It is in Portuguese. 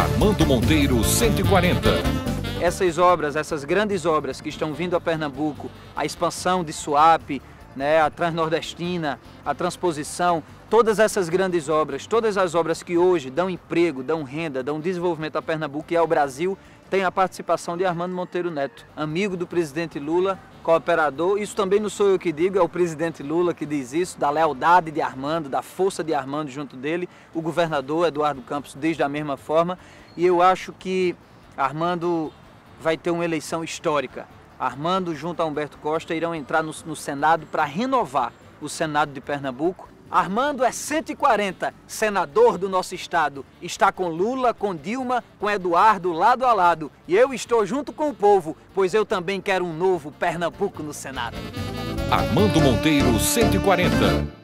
Armando Monteiro 140. Essas obras, essas grandes obras que estão vindo a Pernambuco, a expansão de Suape, né, a Transnordestina, a transposição, todas essas grandes obras, todas as obras que hoje dão emprego, dão renda, dão desenvolvimento a Pernambuco e ao Brasil, tem a participação de Armando Monteiro Neto, amigo do presidente Lula, cooperador. Isso também não sou eu que digo, é o presidente Lula que diz isso, da lealdade de Armando, da força de Armando junto dele, o governador Eduardo Campos desde a mesma forma. E eu acho que Armando vai ter uma eleição histórica. Armando, junto a Humberto Costa, irão entrar no, no Senado para renovar o Senado de Pernambuco. Armando é 140, senador do nosso estado. Está com Lula, com Dilma, com Eduardo lado a lado. E eu estou junto com o povo, pois eu também quero um novo Pernambuco no Senado. Armando Monteiro 140.